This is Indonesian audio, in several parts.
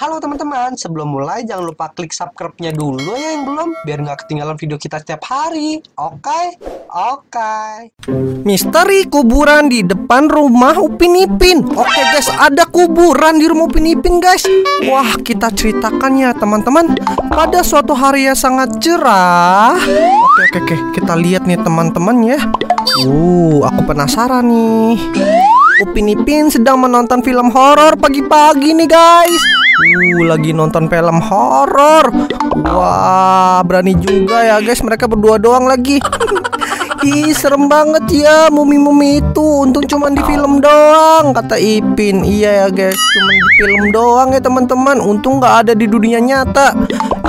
Halo teman-teman, sebelum mulai jangan lupa klik subscribe-nya dulu ya yang belum Biar nggak ketinggalan video kita setiap hari. Oke? Oke. Misteri kuburan di depan rumah Upin Ipin. Oke guys, ada kuburan di rumah Upin Ipin guys. Wah, kita ceritakan ya teman-teman. Pada suatu hari yang sangat cerah. Oke, oke, oke. Kita lihat nih teman-teman ya. Uh, aku penasaran nih. Upin Ipin sedang menonton film horor pagi-pagi nih guys. Uh, lagi nonton film horor. Wah, berani juga ya guys. Mereka berdua doang lagi. Ih, serem banget ya mumi-mumi itu. Untung cuma di film doang, kata Ipin. Iya ya guys, cuma di film doang ya teman-teman. Untung nggak ada di dunia nyata.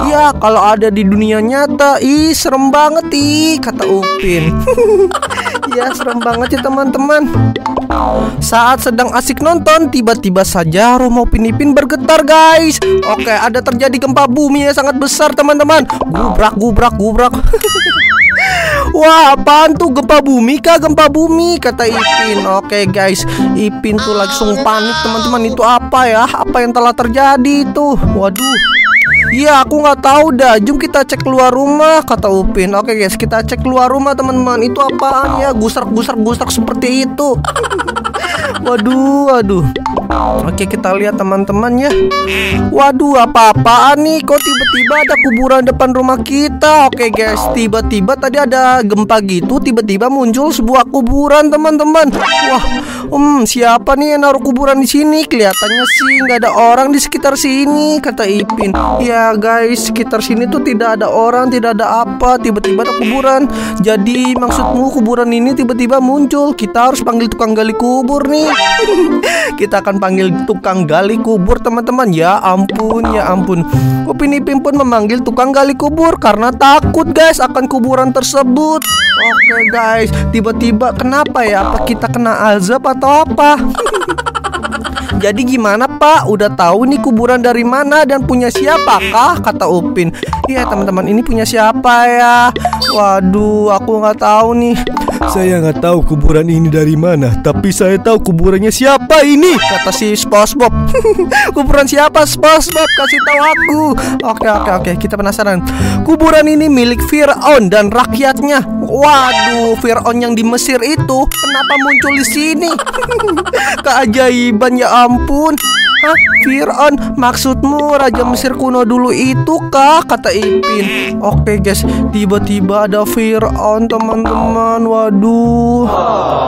Iya, kalau ada di dunia nyata, ih serem banget ih, kata Upin. Iya, serem banget ya teman-teman. Saat sedang asik nonton, tiba-tiba saja rumah Upin Ipin bergetar, guys. Oke, ada terjadi gempa bumi yang sangat besar, teman-teman. Gubrak, gubrak, gubrak. Wah, apaan tuh gempa bumi kah? Gempa bumi kata Ipin. Oke, guys. Ipin tuh langsung panik, teman-teman. Itu apa ya? Apa yang telah terjadi itu? Waduh. Iya, aku nggak tahu dah. Jom kita cek keluar rumah, kata Upin. Oke guys, kita cek keluar rumah teman-teman. Itu apaan ya? Gusrak-gusrak-gusrak seperti itu. Waduh, waduh. Oke kita lihat teman-teman ya. Waduh apa-apaan nih? Kok tiba-tiba ada kuburan depan rumah kita? Oke guys Tiba-tiba tadi ada gempa gitu Tiba-tiba muncul sebuah kuburan teman-teman. Wah um, Siapa nih yang naruh kuburan di sini? Kelihatannya sih nggak ada orang di sekitar sini Kata Ipin. Ya guys sekitar sini tuh tidak ada orang Tidak ada apa. Tiba-tiba ada kuburan. Jadi maksudmu kuburan ini tiba-tiba muncul. Kita harus panggil tukang gali kubur nih. Kita akan panggil tukang gali kubur teman-teman. Ya ampun ya ampun. Upin Ipin pun memanggil tukang gali kubur Karena takut guys akan kuburan tersebut. Oke guys. Tiba-tiba kenapa ya? Apa kita kena azab atau apa Jadi gimana pak? Udah tahu nih kuburan dari mana dan punya siapakah? Kata Upin Iya teman-teman ini punya siapa ya? Waduh aku nggak tahu nih saya nggak tahu kuburan ini dari mana, tapi saya tahu kuburannya siapa ini. Kata si SpongeBob. kuburan siapa SpongeBob? Kasih tahu aku. Oke oke oke, kita penasaran. Kuburan ini milik Firaun dan rakyatnya. Waduh, Firaun yang di Mesir itu kenapa muncul di sini? Keajaiban ya ampun. Hah? Fir'aun? Maksudmu Raja Mesir kuno dulu itu kah? Kata Ipin Oke guys. Tiba-tiba ada Fir'aun teman-teman. Waduh.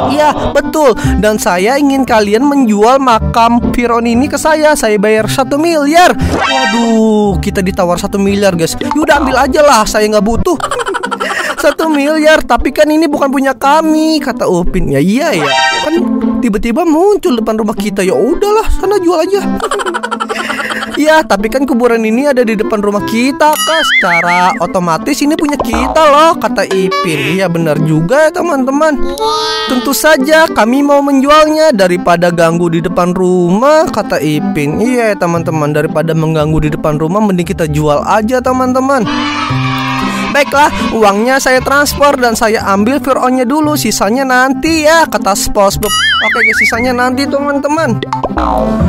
Iya betul. Dan saya ingin kalian menjual makam Fir'aun ini ke saya. Saya bayar satu miliar. Waduh Kita ditawar satu miliar guys. Yaudah ambil aja lah. Saya nggak butuh. Satu miliar. Tapi kan ini bukan punya kami kata Upin. Ya iya ya. Kan tiba-tiba muncul depan rumah kita ya udahlah sana jual aja Iya, tapi kan kuburan ini ada di depan rumah kita, kan? Secara otomatis ini punya kita loh, kata Ipin. Iya, benar juga ya, teman-teman. Tentu saja kami mau menjualnya daripada ganggu di depan rumah, kata Ipin. Iya, teman-teman, daripada mengganggu di depan rumah mending kita jual aja, teman-teman. Baiklah, uangnya saya transfer dan saya ambil Fir'onnya dulu, sisanya nanti ya, kata SpongeBob. Oke guys, sisanya nanti teman-teman.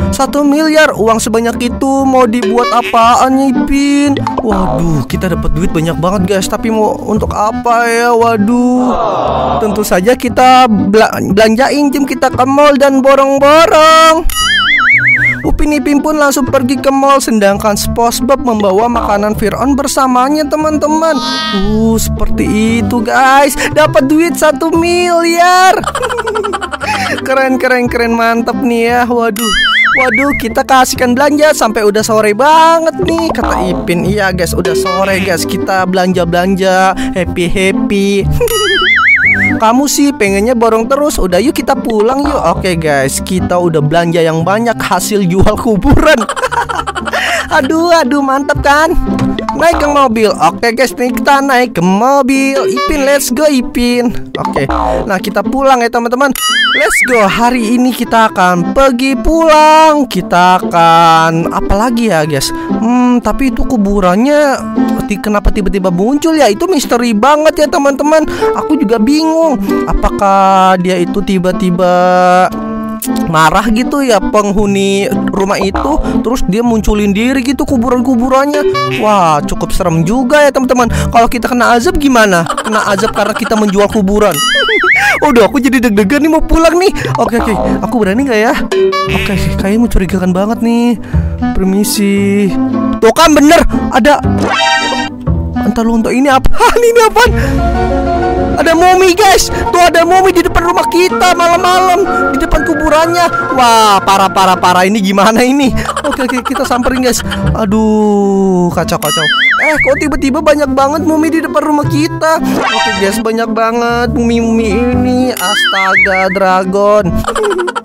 Satu miliar uang sebanyak itu mau dibuat apaan Ipin? Waduh, kita dapat duit banyak banget guys, tapi mau untuk apa ya? Waduh. Tentu saja kita belanjain jam kita ke mall dan borong-borong. Ipin pun langsung pergi ke mall sedangkan SpongeBob membawa makanan Fir'aun bersamanya teman-teman. Uh, seperti itu guys. Dapat duit satu miliar. keren keren keren mantap nih ya. Waduh. Waduh, kita kasihkan belanja sampai udah sore banget nih kata Ipin. Iya guys, udah sore guys. Kita belanja-belanja, happy-happy. Kamu sih pengennya borong terus. Udah yuk kita pulang yuk. Oke guys. Kita udah belanja yang banyak Hasil jual kuburan. Aduh aduh mantap kan? Naik ke mobil. Oke guys. Nih kita naik ke mobil. Ipin let's go Ipin. Oke. Nah kita pulang ya teman-teman. Let's go. Hari ini kita akan pergi pulang. Kita akan Apa lagi ya guys? Hmm tapi itu kuburannya Kenapa tiba-tiba muncul? Ya Itu misteri banget ya teman-teman. Aku juga bingung. Apakah dia itu tiba-tiba marah gitu ya penghuni rumah itu? Terus dia munculin diri gitu kuburan-kuburannya. Wah cukup serem juga ya teman-teman. Kalau kita kena azab gimana? Kena azab karena kita menjual kuburan. Udah aku jadi deg-degan nih mau pulang nih. Oke oke. Aku berani nggak ya? Oke kayaknya mencurigakan banget nih. Permisi. Tuh kan bener Ada Entar lu untuk ini apa? Ini apa? Ada momi guys. Tuh ada momi di depan rumah kita malam-malam Di depan kuburannya. Wah parah parah parah. Ini gimana ini? Oke oke kita samperin guys. Aduh kacau kacau. Eh kok tiba-tiba banyak banget mumi di depan rumah kita? Oke guys banyak banget mumi-mumi ini. Astaga dragon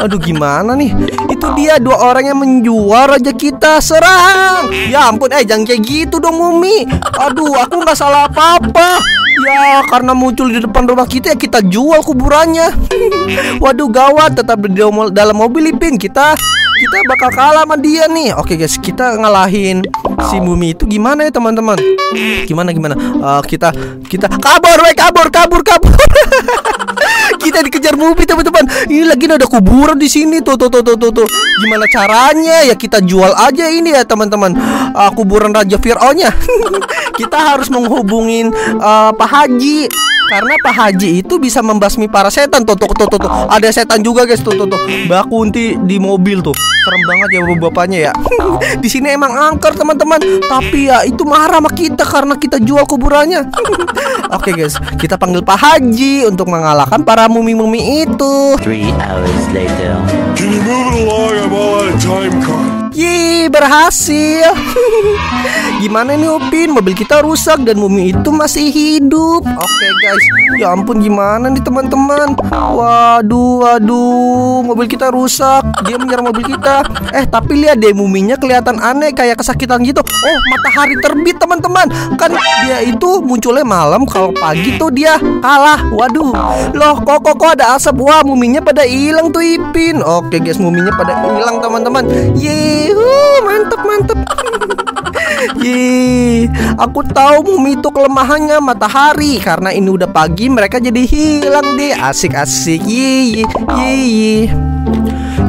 Aduh gimana nih? Itu dia dua orang yang menjual raja kita. Serang! Ya ampun eh jangan kayak gitu dong Mumi. Aduh aku nggak salah apa-apa. Ya karena muncul di depan rumah kita ya kita jual kuburannya. Waduh gawat. Tetap di dalam mobil Ipin. Kita kita bakal kalah sama dia nih. Oke guys kita ngalahin si Mumi itu gimana ya teman-teman? Gimana gimana? Uh, Kita kita kabur we kabur kabur kabur. Kita dikejar Mumi teman-teman. Ini lagi ada kuburan di sini. Tuh tuh tuh tuh tuh, tuh. Gimana caranya? Ya kita jual aja ini ya teman-teman. Uh, Kuburan Raja Fir'aunnya. Kita harus menghubungin uh, Pak Haji karena Pak Haji itu bisa membasmi para setan. Tuh tuh tuh tuh, tuh. ada setan juga guys. Tuh tuh tuh. Mbak Kunti di mobil tuh. Serem banget ya bapaknya ya. Di sini emang angker teman-teman. Tapi ya itu marah sama kita karena kita jual kuburannya. Oke okay, guys. Kita panggil Pak Haji untuk mengalahkan para mumi-mumi itu. Three hours later. Can you move it along? I'm all out of time card Yeay, berhasil. Gimana nih Upin? Mobil kita rusak dan Mumi itu masih hidup. Oke okay, guys, ya ampun gimana nih teman-teman? Waduh, waduh, mobil kita rusak. Dia menyerang mobil kita. Eh, tapi lihat deh Muminya kelihatan aneh kayak kesakitan gitu. Oh, matahari terbit teman-teman. Kan dia itu munculnya malam, kalau pagi tuh dia kalah. Waduh, loh kok kok, kok ada asap? Wah, Muminya pada hilang tuh Ipin. Oke guys, Muminya pada hilang teman-teman. Yeay mantep mantep. Ye, aku tahu Mumi itu kelemahannya matahari karena ini udah pagi mereka jadi hilang deh. Asik-asik. Ye, ye, ye.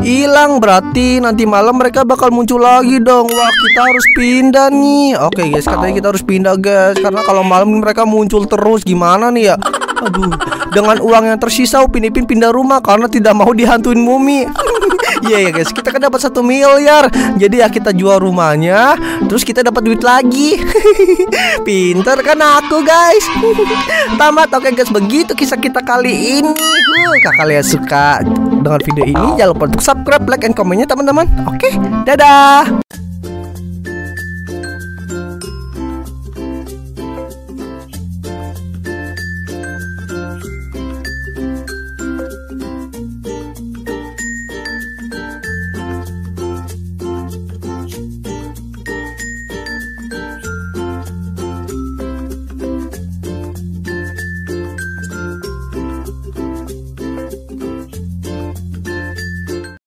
Hilang berarti nanti malam mereka bakal muncul lagi dong. Wah, kita harus pindah nih. Oke, guys, katanya kita harus pindah, guys. Karena kalau malam mereka muncul terus gimana nih ya? Aduh, dengan uang yang tersisa Upin Ipin pindah rumah karena tidak mau dihantuin Mumi. Iya yeah, ya guys, kita kan dapat satu miliar. Jadi ya kita jual rumahnya, terus kita dapat duit lagi. Pinter kan aku guys. Tamat oke okay, guys, begitu kisah kita kali ini. Uh, kalian suka dengan video ini, jangan lupa untuk subscribe, like, and komennya teman-teman. Oke, okay, dadah.